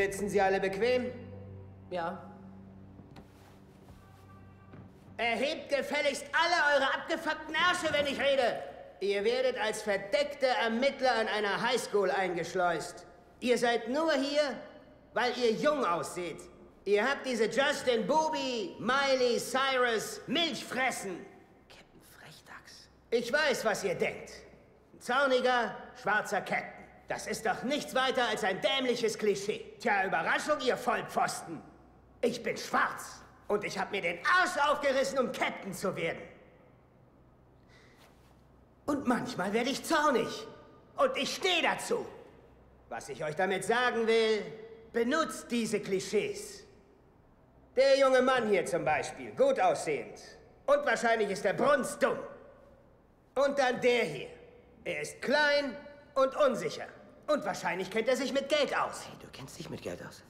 Sitzen Sie alle bequem? Ja. Erhebt gefälligst alle eure abgefuckten Ärsche, wenn ich rede. Ihr werdet als verdeckte Ermittler an einer Highschool eingeschleust. Ihr seid nur hier, weil ihr jung aussieht. Ihr habt diese Justin Booby, Miley Cyrus Milchfressen. Captain Frechdachs. Ich weiß, was ihr denkt. Ein zorniger, schwarzer Captain. Das ist doch nichts weiter als ein dämliches Klischee. Tja, Überraschung, ihr Vollpfosten. Ich bin schwarz. Und ich habe mir den Arsch aufgerissen, um Captain zu werden. Und manchmal werde ich zornig. Und ich stehe dazu. Was ich euch damit sagen will, benutzt diese Klischees. Der junge Mann hier zum Beispiel, gut aussehend. Und wahrscheinlich ist er brunstdumm. Und dann der hier. Er ist klein und unsicher. Und wahrscheinlich kennt er sich mit Geld aus. Hey, du kennst dich mit Geld aus.